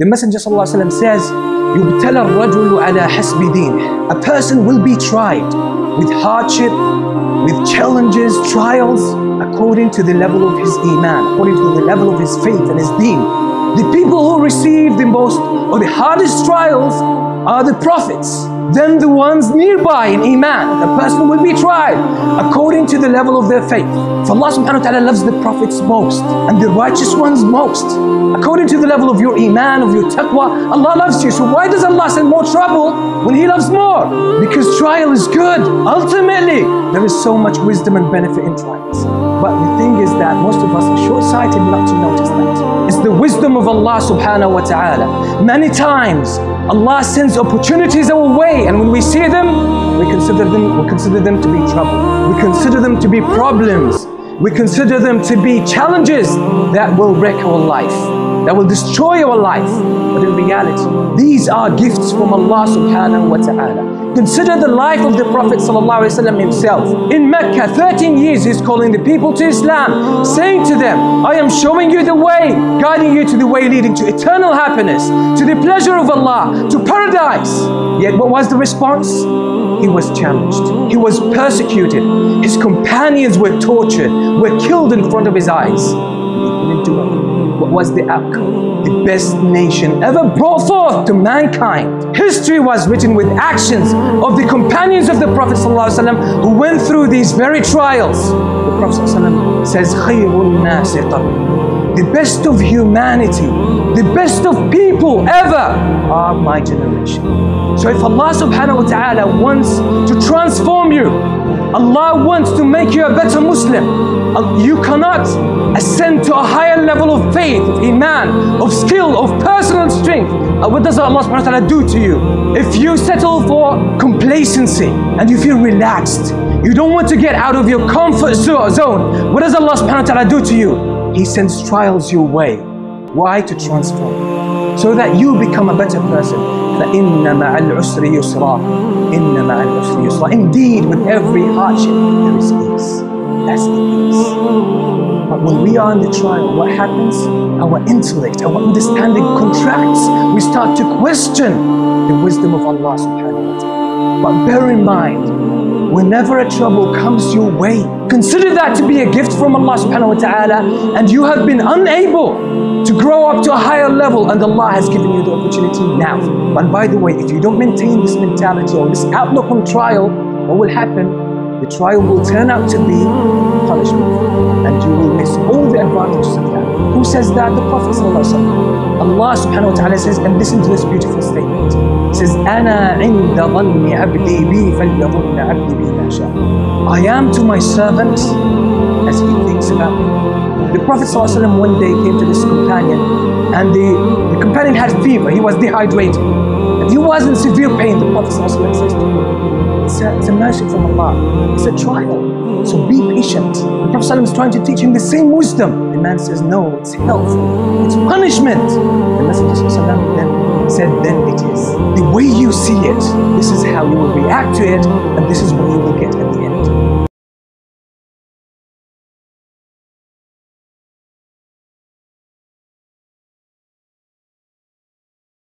The Messenger ﷺ says, يُبْتَلَى الرَّجُلُ عَلَى حَسْبِ دِينِهِ A person will be tried with hardship, with challenges, trials, according to the level of his iman, according to the level of his faith and his deen. The people who receive the most or the hardest trials are the prophets. Then the ones nearby in Iman, the person will be tried according to the level of their faith. For Allah subhanahu wa ta'ala loves the prophets most and the righteous ones most. According to the level of your Iman, of your taqwa, Allah loves you. So why does Allah send more trouble when He loves more? Because trial is good. Ultimately, there is so much wisdom and benefit in trials. But the thing is that most of us are short-sighted not to notice that. It's the wisdom of Allah subhanahu wa ta'ala. Many times, Allah sends opportunities our way and when we see them, we consider them, we consider them to be trouble. We consider them to be problems. We consider them to be challenges that will wreck our life that will destroy our life. But in reality, these are gifts from Allah subhanahu wa ta'ala. Consider the life of the Prophet ﷺ himself. In Mecca, 13 years he's calling the people to Islam, saying to them, I am showing you the way, guiding you to the way leading to eternal happiness, to the pleasure of Allah, to paradise. Yet what was the response? He was challenged. He was persecuted. His companions were tortured, were killed in front of his eyes. He couldn't do anything. What was the outcome? The best nation ever brought forth to mankind. History was written with actions of the companions of the Prophet ﷺ who went through these very trials. The Prophet ﷺ says, The best of humanity, the best of people ever are my generation. So if Allah subhanahu wa ta'ala wants to transform you, Allah wants to make you a better Muslim, you cannot ascend to a higher level of faith, of iman, of skill, of personal strength. Uh, what does Allah subhanahu wa ta'ala do to you? If you settle for complacency and you feel relaxed, you don't want to get out of your comfort zone, what does Allah subhanahu wa ta'ala do to you? He sends trials your way. Why? To transform So that you become a better person. فَإِنَّ مَعَ الْعُسْرِ يُسْرًا إِنَّ مَعَ الْعُسْرِ يُسْرًا Indeed, with every hardship, there is ease. That's the ease. But when we are in the trial, what happens? Our intellect, our understanding contracts. We start to question the wisdom of Allah subhanahu wa ta'ala. But bear in mind, whenever a trouble comes your way, consider that to be a gift from Allah subhanahu wa ta'ala, and you have been unable to grow up to a higher level, and Allah has given you the opportunity now. And by the way, if you don't maintain this mentality or this outlook on trial, what will happen? the trial will turn out to be punishment and you will miss all the advantages of that. Who says that? The Prophet Allah subhanahu wa ta'ala says, and listen to this beautiful statement. He says, أَنَا عِنْدَ ظَنِّ عَبْدِي بِي فَلْيَظُنَّ عَبْدِي بِي مَا شَاءَ I am to my servant as he thinks about me. The Prophet ﷺ one day came to this companion and the, the companion had fever, he was dehydrated. And he was in severe pain, the Prophet ﷺ says to him, it's a, it's a mercy from Allah. It's a trial. So be patient. The Prophet is trying to teach him the same wisdom. The man says, no, it's health. It's punishment. The Messenger then said, then it is. The way you see it, this is how you will react to it, and this is what you will get at the end.